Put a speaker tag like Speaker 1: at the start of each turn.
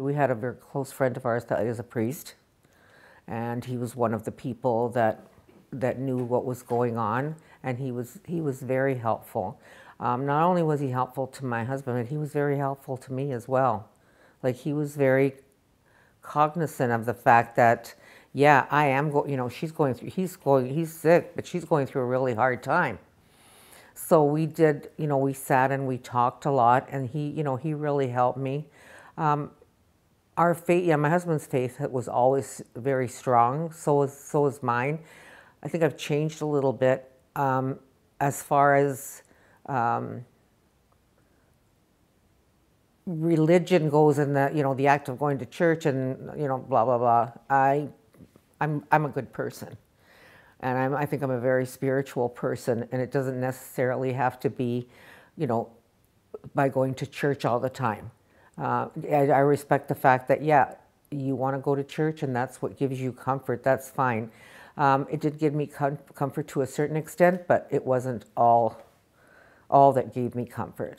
Speaker 1: We had a very close friend of ours that is a priest, and he was one of the people that that knew what was going on, and he was he was very helpful. Um, not only was he helpful to my husband, but he was very helpful to me as well. Like he was very cognizant of the fact that, yeah, I am going. You know, she's going through. He's going. He's sick, but she's going through a really hard time. So we did. You know, we sat and we talked a lot, and he, you know, he really helped me. Um, our faith, yeah, my husband's faith was always very strong. So is so is mine. I think I've changed a little bit um, as far as um, religion goes and the you know the act of going to church and you know blah blah blah. I I'm I'm a good person, and I'm, I think I'm a very spiritual person, and it doesn't necessarily have to be, you know, by going to church all the time. Uh, I, respect the fact that, yeah, you want to go to church and that's what gives you comfort, that's fine. Um, it did give me com comfort to a certain extent, but it wasn't all, all that gave me comfort.